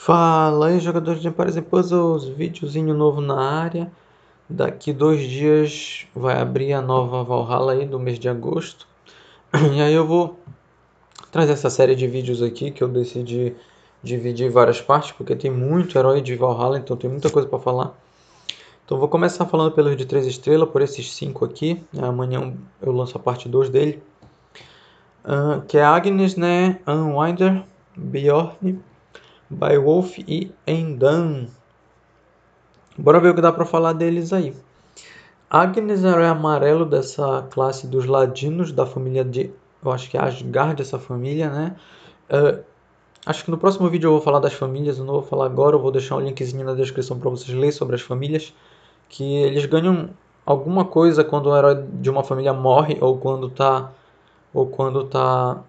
Fala aí, jogadores de Empires and Puzzles, videozinho novo na área. Daqui dois dias vai abrir a nova Valhalla aí do mês de agosto. E aí eu vou trazer essa série de vídeos aqui que eu decidi dividir em várias partes, porque tem muito herói de Valhalla, então tem muita coisa para falar. Então vou começar falando pelos de 3 estrelas, por esses 5 aqui. Amanhã eu lanço a parte 2 dele. Uh, que é Agnes, né? Unwinder, Bjorn, Beowulf e Endan. Bora ver o que dá para falar deles aí. Agnes é amarelo dessa classe dos ladinos da família de, eu acho que é Asgard essa família, né? Uh, acho que no próximo vídeo eu vou falar das famílias, eu não vou falar agora, eu vou deixar um linkzinho na descrição para vocês lerem sobre as famílias, que eles ganham alguma coisa quando o herói de uma família morre ou quando tá ou quando tá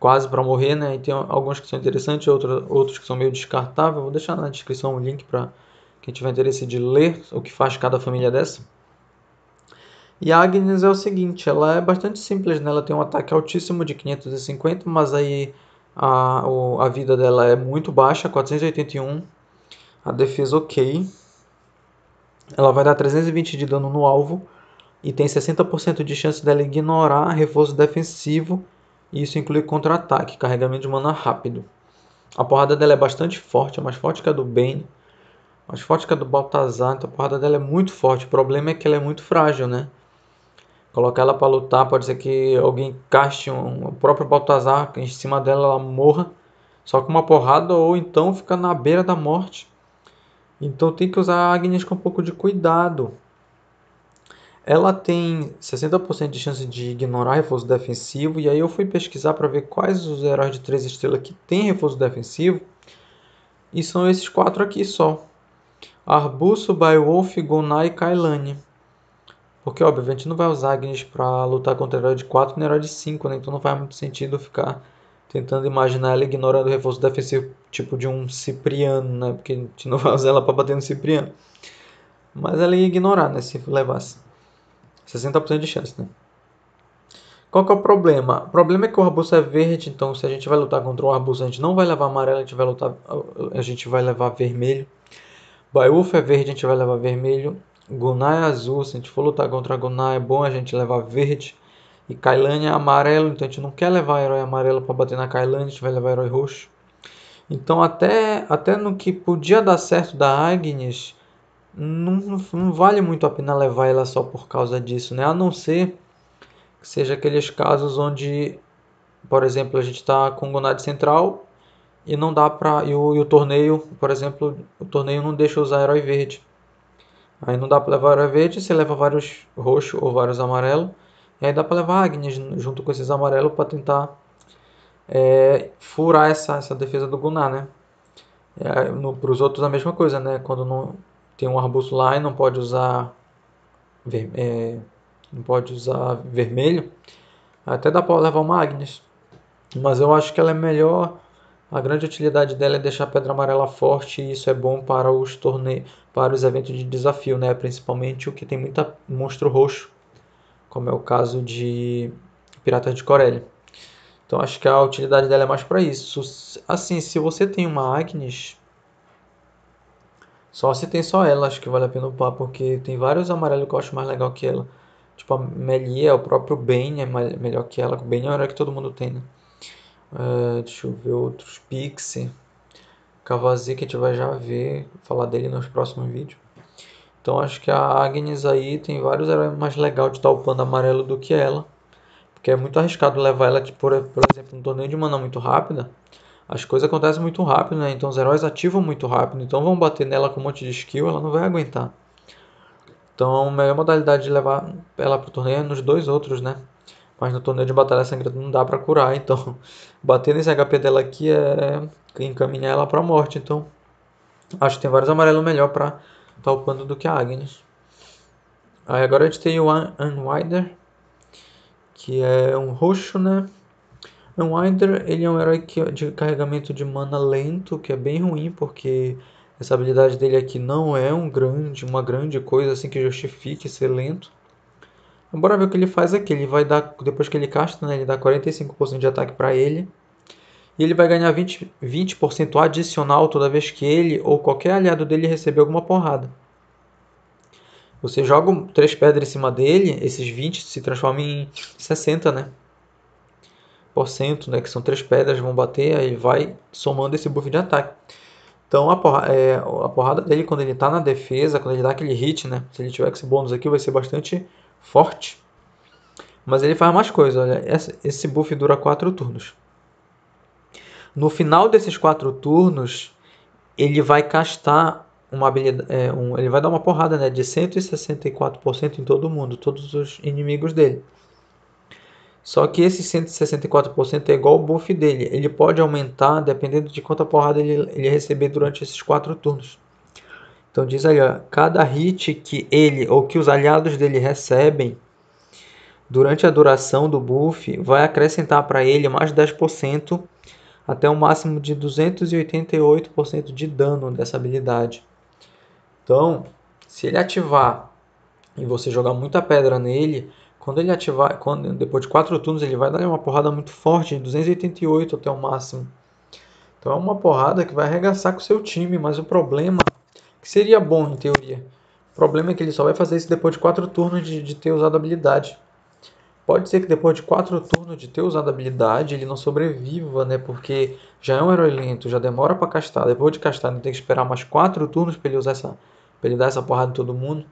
quase para morrer, né? E tem alguns que são interessantes, outros, outros que são meio descartáveis. Vou deixar na descrição o link para quem tiver interesse de ler o que faz cada família dessa. E a Agnes é o seguinte, ela é bastante simples, né? Ela tem um ataque altíssimo de 550, mas aí a, a vida dela é muito baixa, 481. A defesa ok. Ela vai dar 320 de dano no alvo e tem 60% de chance dela ignorar reforço defensivo e isso inclui contra-ataque, carregamento de mana rápido. A porrada dela é bastante forte, é mais forte que a do Bane, mais forte que a do Baltazar, então a porrada dela é muito forte. O problema é que ela é muito frágil, né? Colocar ela para lutar, pode ser que alguém caste um, o próprio Baltazar em cima dela, ela morra só com uma porrada ou então fica na beira da morte. Então tem que usar a Agnes com um pouco de cuidado. Ela tem 60% de chance de ignorar reforço defensivo. E aí eu fui pesquisar para ver quais os heróis de 3 estrelas que tem reforço defensivo. E são esses quatro aqui só. Arbusto, Beowulf, Gunnar e Kailane. Porque, obviamente, não vai usar Agnes para lutar contra o herói de 4 nem herói de 5, né? Então não faz muito sentido ficar tentando imaginar ela ignorando o reforço defensivo tipo de um Cipriano, né? Porque a gente não vai usar ela para bater no Cipriano. Mas ela ia ignorar, né? Se levasse. 60% de chance, né? Qual que é o problema? O problema é que o arbusto é verde, então se a gente vai lutar contra um arbusto, a gente não vai levar amarelo, a gente vai lutar, a gente vai levar vermelho. Beowulf é verde, a gente vai levar vermelho. Gunnar é azul, se a gente for lutar contra Gunnar é bom a gente levar verde. E Kailane é amarelo, então a gente não quer levar herói amarelo para bater na Kailane, a gente vai levar herói roxo. Então até, até no que podia dar certo da Agnes, não, não vale muito a pena levar ela só por causa disso, né? A não ser que seja aqueles casos onde, por exemplo, a gente está com o Gonad Central e não dá para e e o torneio, por exemplo, o torneio não deixa usar herói verde. Aí não dá para levar herói verde, você leva vários roxo ou vários amarelo. E aí dá para levar Agnes junto com esses amarelos para tentar é, furar essa, essa defesa do Gunnar, né? É, para os outros a mesma coisa, né? Quando não, tem um arbusto lá e não pode usar é, não pode usar vermelho, até dá para levar uma Agnes. Mas eu acho que ela é melhor. A grande utilidade dela é deixar a pedra amarela forte e isso é bom para os torneios, para os eventos de desafio, né? Principalmente o que tem muita monstro roxo, como é o caso de Piratas de Corélia. Então acho que a utilidade dela é mais para isso. Assim, se você tem uma Agnes, só se tem só ela, acho que vale a pena upar, porque tem vários amarelos que eu acho mais legal que ela. Tipo, a Melie, o próprio Bane é melhor que ela. O Bane é o que todo mundo tem, né? Uh, deixa eu ver outros. Pixie. Cavazi, que a gente vai já ver, falar dele nos próximos vídeos. Então acho que a Agnes aí tem vários heróis mais legais de estar upando amarelo do que ela. Porque é muito arriscado levar ela, tipo, por, exemplo, um torneio de mana muito rápida as coisas acontecem muito rápido, né? Então os heróis ativam muito rápido. Então vão bater nela com um monte de skill, ela não vai aguentar. Então a melhor modalidade de levar ela pro torneio é nos dois outros, né? Mas no torneio de batalha sangrenta não dá para curar, então bater nesse HP dela aqui é encaminhar ela pra morte. Então acho que tem vários amarelos melhor para estar upando do que a Agnes. Aí agora a gente tem o Unwider, que é um roxo, né? O Winder, ele é um herói que, de carregamento de mana lento, que é bem ruim, porque essa habilidade dele aqui não é um grande, uma grande coisa assim que justifique ser lento. Bora ver o que ele faz aqui. Ele vai dar, depois que ele casta, né, ele dá 45% de ataque para ele e ele vai ganhar 20%, 20 adicional toda vez que ele ou qualquer aliado dele receber alguma porrada. Você joga três pedras em cima dele, esses 20 se transformam em 60, né? Né? Que são três pedras, vão bater, aí vai somando esse buff de ataque. Então a, porra, é, a porrada dele quando ele tá na defesa, quando ele dá aquele hit, né? Se ele tiver esse bônus aqui, vai ser bastante forte. Mas ele faz mais coisas, olha. Esse buff dura 4 turnos. No final desses 4 turnos, ele vai castar uma habilidade. É, um, ele vai dar uma porrada né, de 164% em todo mundo, todos os inimigos dele. Só que esse 164% é igual ao buff dele. Ele pode aumentar dependendo de quanta porrada ele, ele receber durante esses quatro turnos. Então diz aí, ó, cada hit que ele ou que os aliados dele recebem durante a duração do buff vai acrescentar para ele mais 10% até um máximo de 288% de dano dessa habilidade. Então, se ele ativar e você jogar muita pedra nele, quando ele ativar, quando, depois de 4 turnos, ele vai dar uma porrada muito forte, de 288 até o máximo. Então é uma porrada que vai arregaçar com o seu time, mas o problema, que seria bom em teoria, o problema é que ele só vai fazer isso depois de 4 turnos de, de ter usado habilidade. Pode ser que depois de 4 turnos de ter usado habilidade, ele não sobreviva, né? Porque já é um herói lento, já demora para castar. Depois de castar, ele tem que esperar mais 4 turnos para ele usar essa. Pra ele dar essa porrada em todo mundo.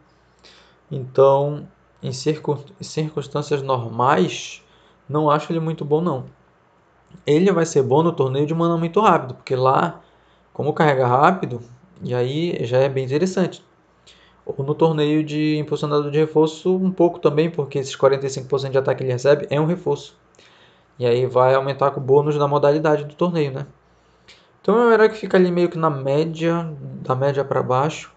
Então, em circunstâncias normais, não acho ele muito bom não. Ele vai ser bom no torneio de mana muito rápido, porque lá, como carrega rápido, e aí já é bem interessante. Ou no torneio de impulsionador de reforço, um pouco também, porque esses 45% de ataque que ele recebe é um reforço. E aí vai aumentar com o bônus na modalidade do torneio, né? Então é um herói que fica ali meio que na média, da média para baixo.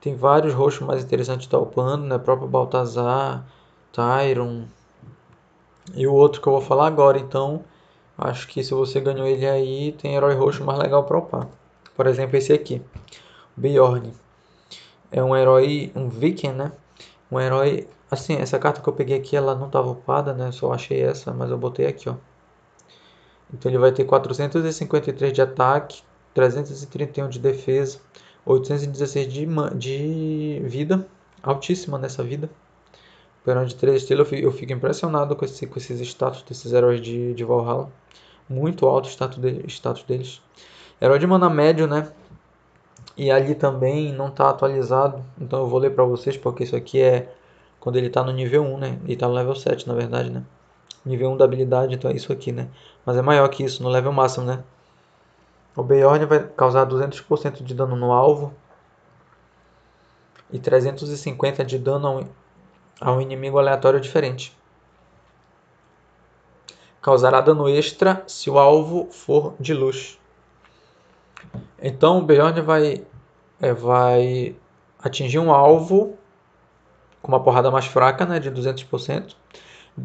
Tem vários roxos mais interessantes da upando, né? O próprio Baltazar, Tyron e o outro que eu vou falar agora. Então, acho que se você ganhou ele aí, tem herói roxo mais legal para upar. Por exemplo, esse aqui, Bjorn. É um herói, um viking, né? Um herói, assim, essa carta que eu peguei aqui, ela não estava upada, né? Só achei essa, mas eu botei aqui, ó. Então ele vai ter 453 de ataque, 331 de defesa, 816 de, de vida, altíssima nessa vida. Perão de 3 estrelas, eu fico impressionado com, esse, com esses status desses heróis de, de Valhalla. Muito alto o status, de, status deles. Herói de mana médio, né? E ali também não está atualizado. Então eu vou ler para vocês, porque isso aqui é quando ele está no nível 1, né? Ele está no level 7, na verdade, né? Nível 1 da habilidade, então é isso aqui, né? Mas é maior que isso, no level máximo, né? O Bjorn vai causar 200% de dano no alvo e 350 de dano a um inimigo aleatório diferente. Causará dano extra se o alvo for de luz. Então o Bjorn vai, é, vai atingir um alvo com uma porrada mais fraca, né, de 200%,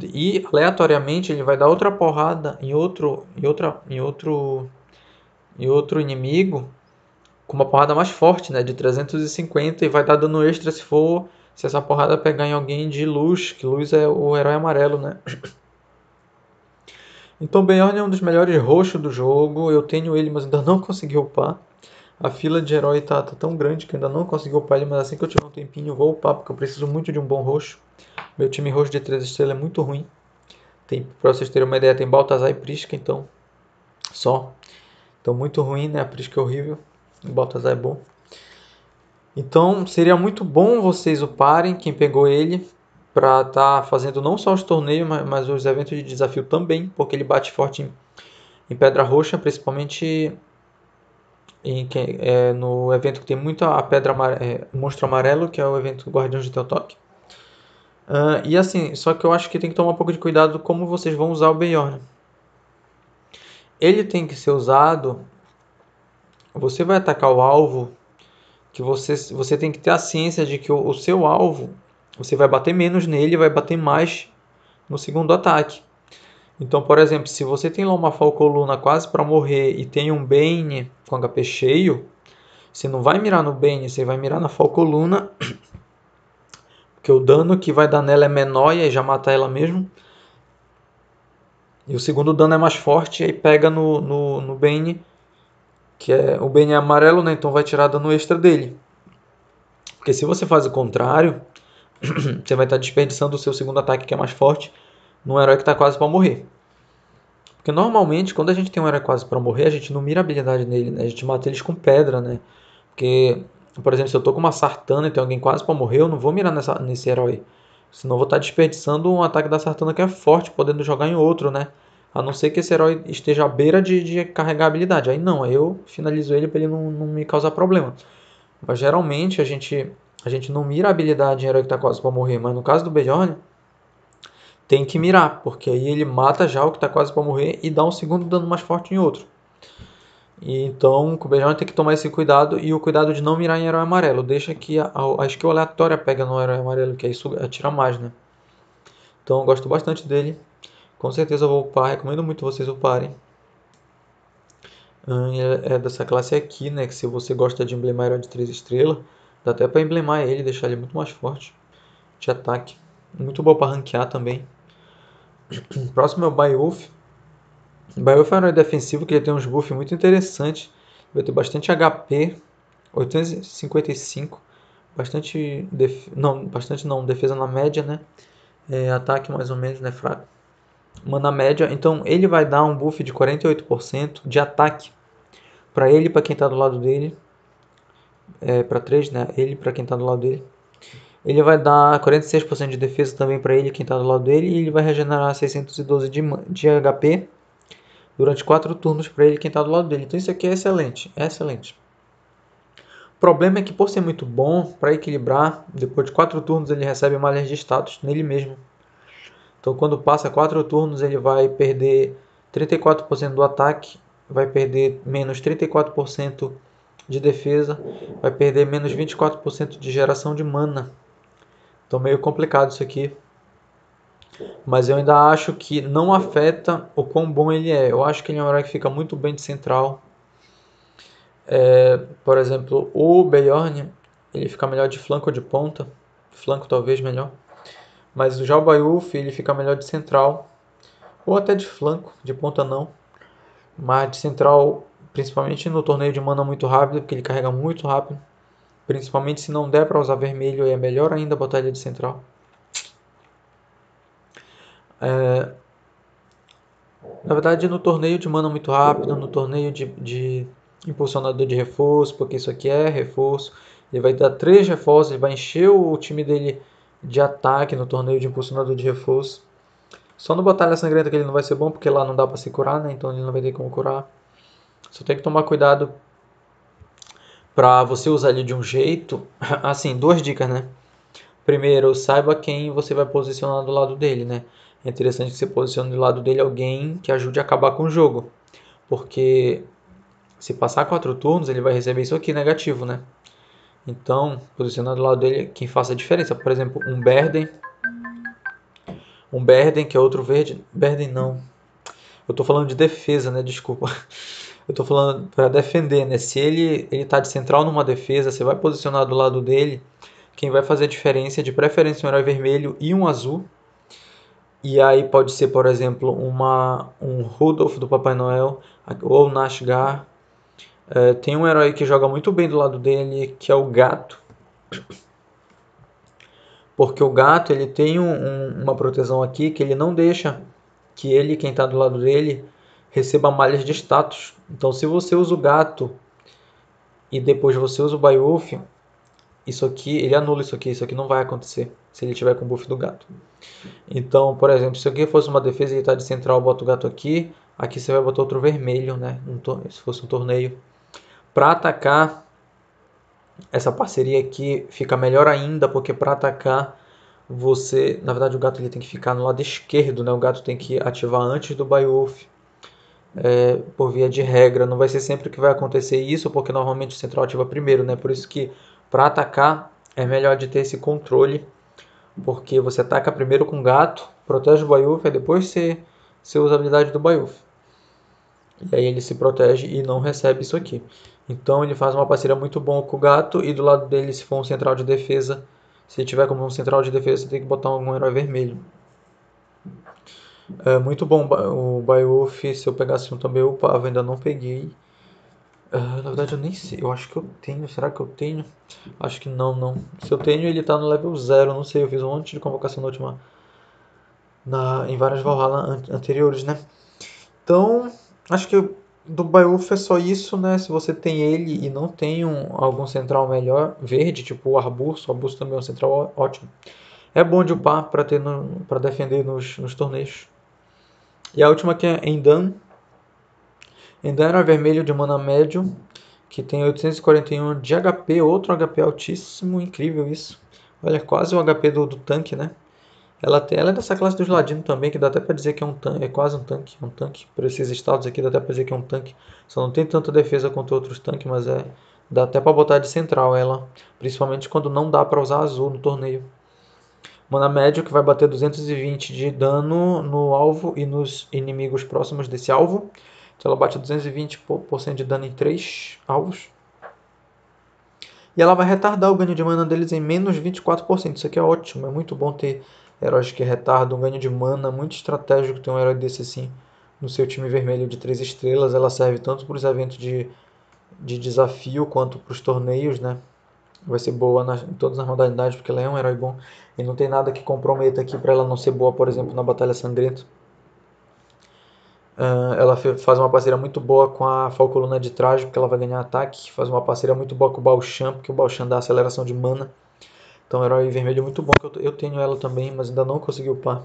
e aleatoriamente ele vai dar outra porrada em outro, em outra, em outro e outro inimigo com uma porrada mais forte, né, de 350 e vai dar dano extra se for se essa porrada pegar em alguém de luz, que luz é o herói amarelo, né? Então Bjorn é um dos melhores roxos do jogo, eu tenho ele, mas ainda não consegui upar. A fila de herói tá, tá, tão grande que ainda não consegui upar ele, mas assim que eu tiver um tempinho vou upar, porque eu preciso muito de um bom roxo. Meu time roxo de 3 estrelas é muito ruim. Tem, pra vocês terem uma ideia, tem Baltazar e Prisca, então só. Então, muito ruim, né? A Prisca é horrível. O Baltazar é bom. Então, seria muito bom vocês uparem, quem pegou ele, para estar tá fazendo não só os torneios, mas, mas, os eventos de desafio também, porque ele bate forte em, em Pedra Roxa, principalmente em, é, no evento que tem muito a Pedra é, Monstro Amarelo, que é o evento Guardiões de Teotok. Uh, e assim, só que eu acho que tem que tomar um pouco de cuidado como vocês vão usar o Bjorn ele tem que ser usado. Você vai atacar o alvo que você, você tem que ter a ciência de que o, o seu alvo você vai bater menos nele, vai bater mais no segundo ataque. Então, por exemplo, se você tem lá uma Falcoluna quase para morrer e tem um Bane com HP cheio, você não vai mirar no Bane, você vai mirar na Falcoluna, porque o dano que vai dar nela é menor e aí já mata ela mesmo. E o segundo dano é mais forte, aí pega no, no, no Bane, que é o Bane é amarelo, né? Então vai tirar dano extra dele. Porque se você faz o contrário, você vai estar desperdiçando o seu segundo ataque, que é mais forte, num herói que está quase para morrer. Porque normalmente, quando a gente tem um herói quase para morrer, a gente não mira habilidade nele, né? A gente mata eles com pedra, né? Porque, por exemplo, se eu tô com uma Sartana e tem alguém quase para morrer, eu não vou mirar nessa, nesse herói. Senão vou estar desperdiçando um ataque da Sartana que é forte, podendo jogar em outro, né? A não ser que esse herói esteja à beira de, de carregar habilidade. Aí não, aí eu finalizo ele para ele não, não me causar problema. Mas geralmente a gente, a gente não mira a habilidade em herói que está quase para morrer. Mas no caso do Bjorn, tem que mirar, porque aí ele mata já o que está quase para morrer e dá um segundo dano mais forte em outro. Então o Bjorn tem que tomar esse cuidado e o cuidado de não mirar em herói amarelo. Deixa que a, a, skill aleatória pega no herói amarelo, que aí isso atira mais, né? Então eu gosto bastante dele. Com certeza vou upar, recomendo muito vocês uparem. É, é dessa classe aqui, né? Que se você gosta de emblemar herói de 3 estrelas, dá até para emblemar ele, deixar ele muito mais forte de ataque. Muito bom para ranquear também. Próximo é o Beowulf. Beowulf é um herói defensivo que ele tem uns buffs muito interessantes. Vai ter bastante HP, 855, bastante def... não, bastante não, defesa na média, né? É, ataque mais ou menos, né, fraco mana média. Então ele vai dar um buff de 48% de ataque para ele para quem está do lado dele. É, para 3, né? Ele para quem está do lado dele. Ele vai dar 46% de defesa também para ele quem está do lado dele. E ele vai regenerar 612 de, de HP durante 4 turnos para ele quem está do lado dele. Então isso aqui é excelente. É excelente. O problema é que por ser muito bom, para equilibrar, depois de 4 turnos ele recebe malhas de status nele mesmo. Então, quando passa 4 turnos, ele vai perder 34% do ataque, vai perder menos 34% de defesa, vai perder menos 24% de geração de mana. Então, meio complicado isso aqui. Mas eu ainda acho que não afeta o quão bom ele é. Eu acho que ele é um herói que fica muito bem de central. É, por exemplo, o Bjorn, ele fica melhor de flanco ou de ponta. Flanco talvez melhor. Mas já o Bayuf ele fica melhor de central ou até de flanco, de ponta não. Mas de central, principalmente no torneio de mana muito rápido, porque ele carrega muito rápido. Principalmente se não der para usar vermelho, é melhor ainda botar ele de central. É... Na verdade, no torneio de mana muito rápido, no torneio de, de impulsionador de reforço, porque isso aqui é reforço. Ele vai dar três reforços, ele vai encher o time dele de ataque no torneio de impulsionador de reforço. Só no Batalha Sangrenta que ele não vai ser bom, porque lá não dá para se curar, né? Então ele não vai ter como curar. Só tem que tomar cuidado para você usar ele de um jeito. Assim, duas dicas, né? Primeiro, saiba quem você vai posicionar do lado dele, né? É interessante que você posicione do lado dele alguém que ajude a acabar com o jogo. Porque se passar quatro turnos, ele vai receber isso aqui negativo, né? Então, posicionando do lado dele, quem faça a diferença. Por exemplo, um Berden. Um Berden, que é outro verde. Berden não. Eu estou falando de defesa, né? Desculpa. Eu estou falando para defender, né? Se ele ele tá de central numa defesa, você vai posicionar do lado dele. Quem vai fazer a diferença de preferência um herói vermelho e um azul. E aí pode ser, por exemplo, uma, um Rudolph do Papai Noel ou Nashgar é, tem um herói que joga muito bem do lado dele, que é o gato. Porque o gato ele tem um, um, uma proteção aqui que ele não deixa que ele, quem está do lado dele, receba malhas de status. Então, se você usa o gato e depois você usa o Beowulf, isso aqui, ele anula isso aqui, isso aqui não vai acontecer se ele tiver com o buff do gato. Então, por exemplo, se aqui fosse uma defesa e ele está de central, bota o gato aqui, aqui você vai botar outro vermelho, né? Se fosse um torneio. Para atacar, essa parceria aqui fica melhor ainda, porque para atacar você, na verdade o gato ele tem que ficar no lado esquerdo, né? O gato tem que ativar antes do Beowulf. É, por via de regra, não vai ser sempre que vai acontecer isso, porque normalmente o central ativa primeiro, né? Por isso que para atacar é melhor de ter esse controle, porque você ataca primeiro com gato, protege o Beowulf, e depois você, você usa a habilidade do Beowulf. E aí ele se protege e não recebe isso aqui. Então ele faz uma parceria muito boa com o gato e do lado dele, se for um central de defesa, se tiver como um central de defesa, você tem que botar algum herói vermelho. É muito bom o Beowulf, se eu pegasse um também eu upava, ainda não peguei. Na verdade eu nem sei, eu acho que eu tenho, será que eu tenho? Acho que não, não. Se eu tenho ele tá no level 0, não sei, eu fiz um monte de convocação na última... Na, em várias Valhalla an anteriores, né? Então, acho que do Beowulf é só isso, né? Se você tem ele e não tem um, algum central melhor, verde, tipo o Arbusto, o Arbusto também é um central ótimo. É bom de upar para defender nos, nos torneios. E a última que é Endan. Endan era vermelho de mana médio, que tem 841 de HP, outro HP altíssimo, incrível isso. Olha, quase o HP do, do tanque, né? Ela, tem, ela é dessa classe dos ladinos também, que dá até para dizer que é um tanque, é quase um tanque, é um tanque. Por esses estados aqui dá até para dizer que é um tanque. Só não tem tanta defesa quanto outros tanques, mas é dá até para botar de central ela, principalmente quando não dá para usar azul no torneio. Mana médio que vai bater 220 de dano no alvo e nos inimigos próximos desse alvo. Então ela bate 220% de dano em 3 alvos. E ela vai retardar o ganho de mana deles em menos 24%. Isso aqui é ótimo, é muito bom ter heróis que retardam o ganho de mana. Muito estratégico ter um herói desse assim no seu time vermelho de 3 estrelas. Ela serve tanto para os eventos de, de desafio quanto para os torneios, né? vai ser boa nas, em todas as modalidades, porque ela é um herói bom. E não tem nada que comprometa aqui para ela não ser boa, por exemplo, na Batalha Sangrenta. Uh, ela faz uma parceria muito boa com a Falcoluna de Traje, porque ela vai ganhar ataque. Faz uma parceria muito boa com o Balchan, porque o Balchan dá aceleração de mana. Então, herói vermelho é muito bom, eu, eu tenho ela também, mas ainda não consegui upar.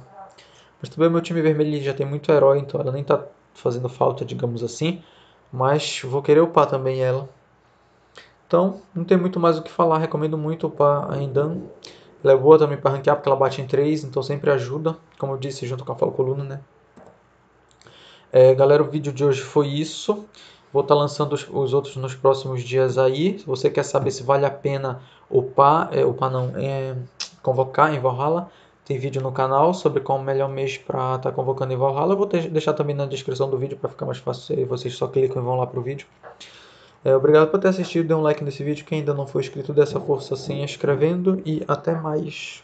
Mas também o meu time vermelho já tem muito herói, então ela nem está fazendo falta, digamos assim. Mas vou querer upar também ela. Então, não tem muito mais o que falar. Recomendo muito para a Endan. Ela é boa também para ranquear porque ela bate em 3, então sempre ajuda. Como eu disse, junto com a Falcoluna, né? É, galera, o vídeo de hoje foi isso. Vou estar tá lançando os, os, outros nos próximos dias aí. Se você quer saber se vale a pena upar, é, upar não, é, convocar em Valhalla, tem vídeo no canal sobre qual o melhor mês para estar tá convocando em Valhalla. Eu vou deixar também na descrição do vídeo para ficar mais fácil. Vocês só clicam e vão lá pro vídeo. É, obrigado por ter assistido, dê um like nesse vídeo. Quem ainda não foi inscrito, dê essa força assim, inscrevendo e até mais.